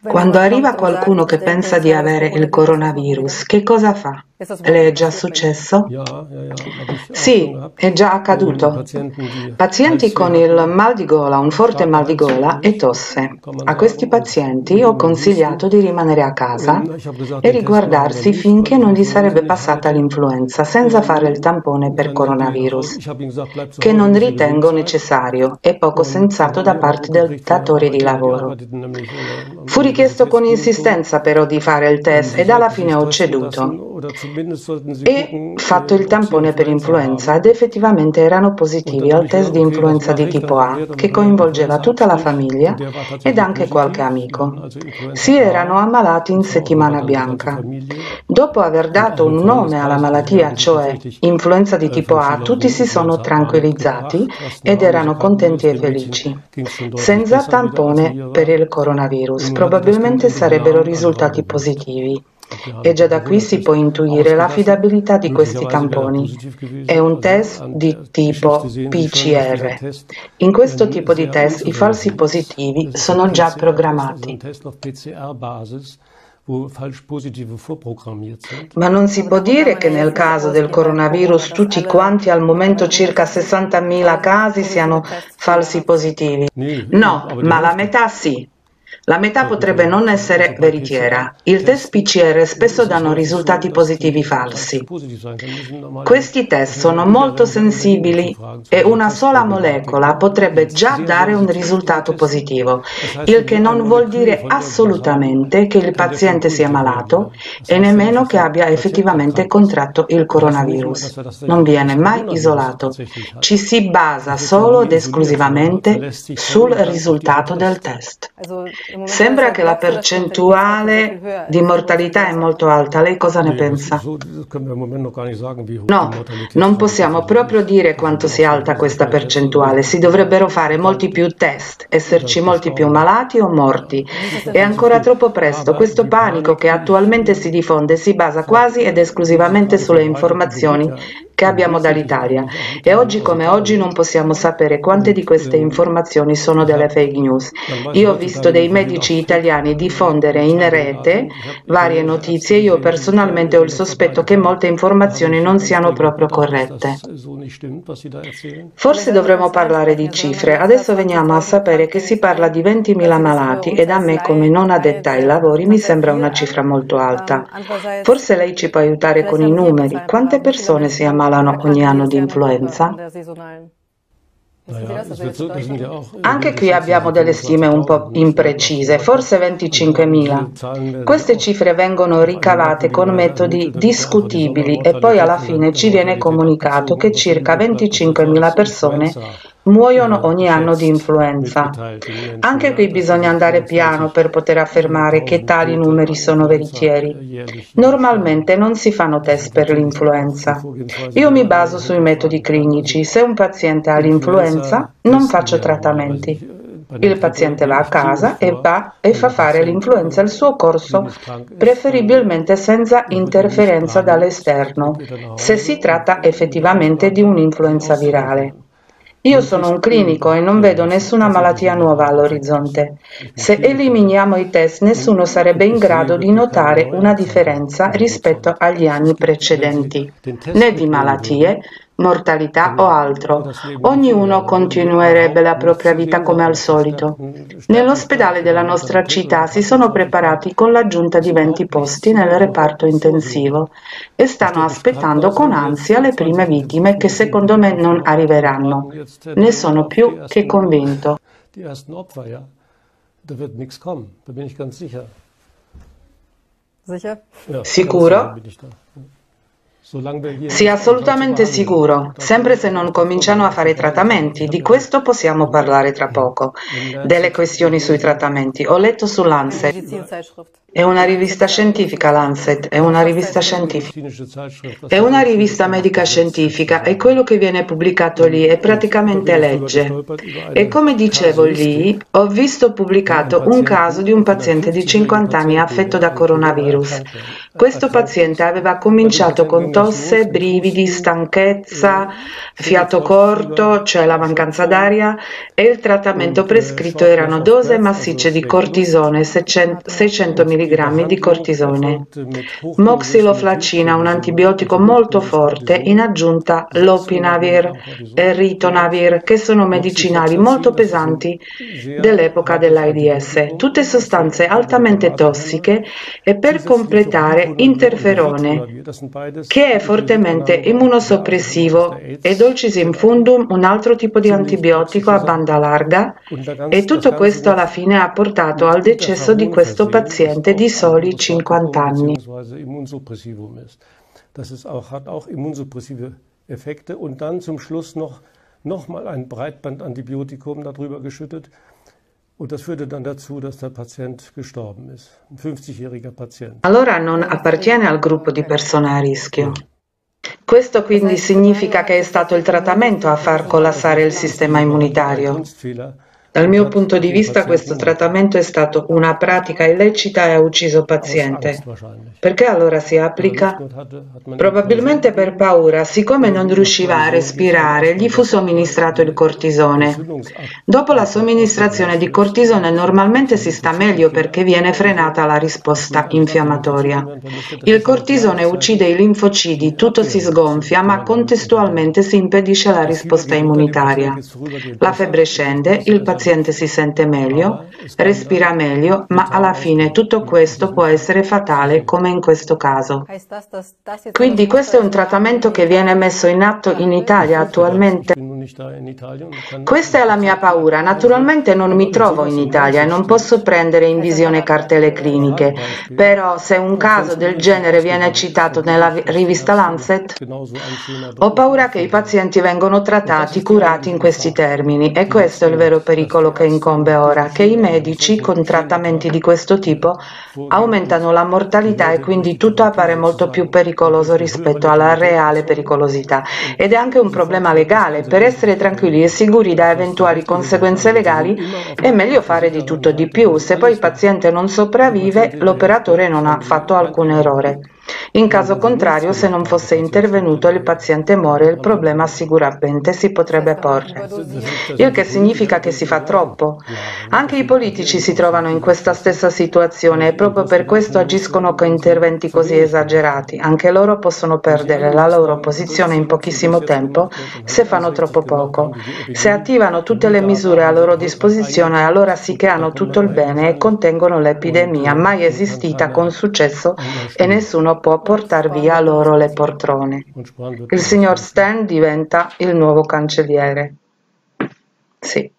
Quando arriva qualcuno che pensa di avere il coronavirus, che cosa fa? Le è già successo? Sì, è già accaduto. Pazienti con il mal di gola, un forte mal di gola e tosse. A questi pazienti ho consigliato di rimanere a casa e riguardarsi finché non gli sarebbe passata l'influenza senza fare il tampone per coronavirus, che non ritengo necessario e poco sensato da parte del datore di lavoro. Fu richiesto con insistenza però di fare il test ed alla fine ho ceduto e fatto il tampone per influenza ed effettivamente erano positivi al test di influenza di tipo A che coinvolgeva tutta la famiglia ed anche qualche amico. Si erano ammalati in settimana bianca. Dopo aver dato un nome alla malattia, cioè influenza di tipo A, tutti si sono tranquillizzati ed erano contenti e felici. Senza tampone per il coronavirus probabilmente sarebbero risultati positivi. E già da qui si può intuire l'affidabilità di questi tamponi. È un test di tipo PCR. In questo tipo di test i falsi positivi sono già programmati. Ma non si può dire che nel caso del coronavirus tutti quanti al momento circa 60.000 casi siano falsi positivi. No, ma la metà sì. La metà potrebbe non essere veritiera. Il test PCR spesso danno risultati positivi falsi. Questi test sono molto sensibili e una sola molecola potrebbe già dare un risultato positivo, il che non vuol dire assolutamente che il paziente sia malato e nemmeno che abbia effettivamente contratto il coronavirus. Non viene mai isolato. Ci si basa solo ed esclusivamente sul risultato del test. Sembra che la percentuale di mortalità è molto alta. Lei cosa ne pensa? No, non possiamo proprio dire quanto sia alta questa percentuale. Si dovrebbero fare molti più test, esserci molti più malati o morti. È ancora troppo presto. Questo panico che attualmente si diffonde si basa quasi ed esclusivamente sulle informazioni che abbiamo dall'Italia e oggi come oggi non possiamo sapere quante di queste informazioni sono delle fake news. Io ho visto dei medici italiani diffondere in rete varie notizie e io personalmente ho il sospetto che molte informazioni non siano proprio corrette. Forse dovremmo parlare di cifre. Adesso veniamo a sapere che si parla di 20.000 malati ed a me come non addetta ai lavori mi sembra una cifra molto alta. Forse lei ci può aiutare con i numeri. Quante persone si ammalano ammalano ogni anno di influenza? Anche qui abbiamo delle stime un po' imprecise, forse 25.000. Queste cifre vengono ricavate con metodi discutibili e poi alla fine ci viene comunicato che circa 25.000 persone muoiono ogni anno di influenza. Anche qui bisogna andare piano per poter affermare che tali numeri sono veritieri. Normalmente non si fanno test per l'influenza. Io mi baso sui metodi clinici. Se un paziente ha l'influenza, non faccio trattamenti. Il paziente va a casa e va e fa fare l'influenza il suo corso, preferibilmente senza interferenza dall'esterno, se si tratta effettivamente di un'influenza virale. Io sono un clinico e non vedo nessuna malattia nuova all'orizzonte. Se eliminiamo i test, nessuno sarebbe in grado di notare una differenza rispetto agli anni precedenti, né di malattie, mortalità o altro. Ognuno continuerebbe la propria vita come al solito. Nell'ospedale della nostra città si sono preparati con l'aggiunta di 20 posti nel reparto intensivo e stanno aspettando con ansia le prime vittime che secondo me non arriveranno. Ne sono più che convinto. Sicuro? Sia assolutamente sicuro, sempre se non cominciano a fare trattamenti. Di questo possiamo parlare tra poco. Delle questioni sui trattamenti. Ho letto su Lancet. È una rivista scientifica Lancet, è una rivista scientifica. È una rivista medica scientifica e quello che viene pubblicato lì è praticamente legge. E come dicevo lì, ho visto pubblicato un caso di un paziente di 50 anni affetto da coronavirus. Questo paziente aveva cominciato con tosse, brividi, stanchezza, fiato corto, cioè la mancanza d'aria e il trattamento prescritto erano dose massicce di cortisone, 600 mg di cortisone. Moxiloflacina, un antibiotico molto forte, in aggiunta l'opinavir e ritonavir, che sono medicinali molto pesanti dell'epoca dell'AIDS, tutte sostanze altamente tossiche e per completare interferone, che è fortemente immunosoppressivo, e dolcis in fundum, un altro tipo di antibiotico a banda larga, e tutto questo alla fine ha portato al decesso di questo paziente di soli 50 anni. Das ist auch, hat auch immunsuppressive Effekte und dann zum Schluss noch, noch mal ein Breitbandantibiotikum darüber geschüttet. Und das führte dann dazu, dass der Patient gestorben ist. Ein 50-jähriger Patient. Allora non appartiene al gruppo di persone a rischio. Questo quindi significa che è stato il trattamento a far collassare il sistema immunitario. Dal mio punto di vista questo trattamento è stato una pratica illecita e ha ucciso il paziente. Perché allora si applica? Probabilmente per paura, siccome non riusciva a respirare, gli fu somministrato il cortisone. Dopo la somministrazione di cortisone normalmente si sta meglio perché viene frenata la risposta infiammatoria. Il cortisone uccide i linfocidi, tutto si sgonfia, ma contestualmente si impedisce la risposta immunitaria. La febbre scende, il paziente paziente si sente meglio, respira meglio, ma alla fine tutto questo può essere fatale come in questo caso. Quindi questo è un trattamento che viene messo in atto in Italia attualmente. Questa è la mia paura. Naturalmente non mi trovo in Italia e non posso prendere in visione cartelle cliniche, però se un caso del genere viene citato nella rivista Lancet, ho paura che i pazienti vengano trattati, curati in questi termini e questo è il vero pericolo che incombe ora, che i medici con trattamenti di questo tipo aumentano la mortalità e quindi tutto appare molto più pericoloso rispetto alla reale pericolosità. Ed è anche un problema legale. Per essere tranquilli e sicuri da eventuali conseguenze legali è meglio fare di tutto di più. Se poi il paziente non sopravvive, l'operatore non ha fatto alcun errore. In caso contrario, se non fosse intervenuto, il paziente muore e il problema sicuramente si potrebbe porre. Il che significa che si fa troppo. Anche i politici si trovano in questa stessa situazione e proprio per questo agiscono con interventi così esagerati. Anche loro possono perdere la loro posizione in pochissimo tempo se fanno troppo poco. Se attivano tutte le misure a loro disposizione, allora sì che hanno tutto il bene e contengono l'epidemia mai esistita con successo e nessuno può portar via loro le poltrone. Il signor Stan diventa il nuovo cancelliere. Sì.